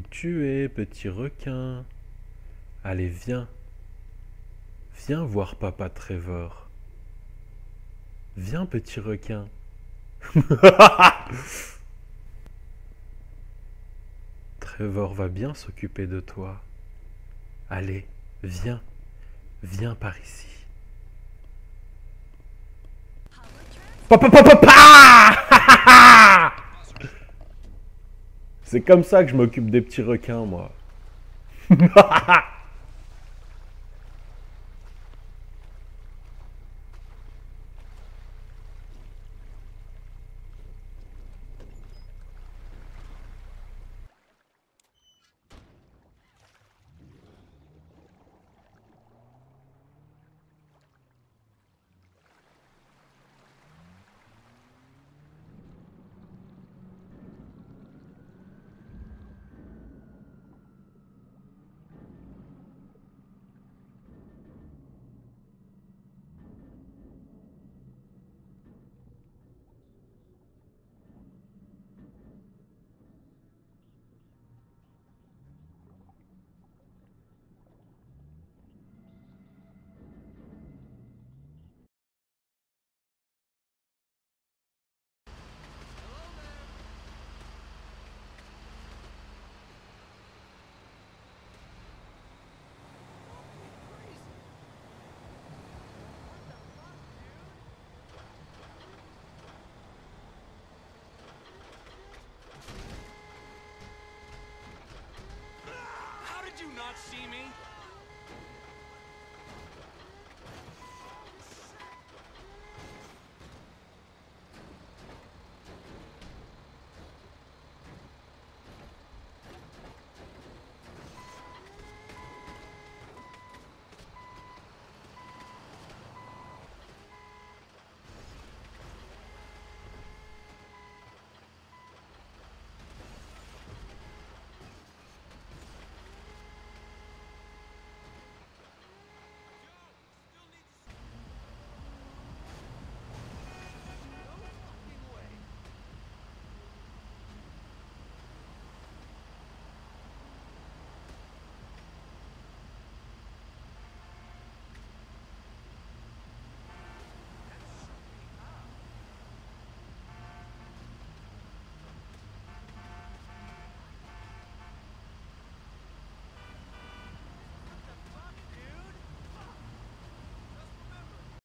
tu es, petit requin Allez, viens. Viens voir papa Trevor. Viens, petit requin. Trevor va bien s'occuper de toi. Allez, viens. Viens par ici. Papa, papa, papa C'est comme ça que je m'occupe des petits requins, moi. not see me?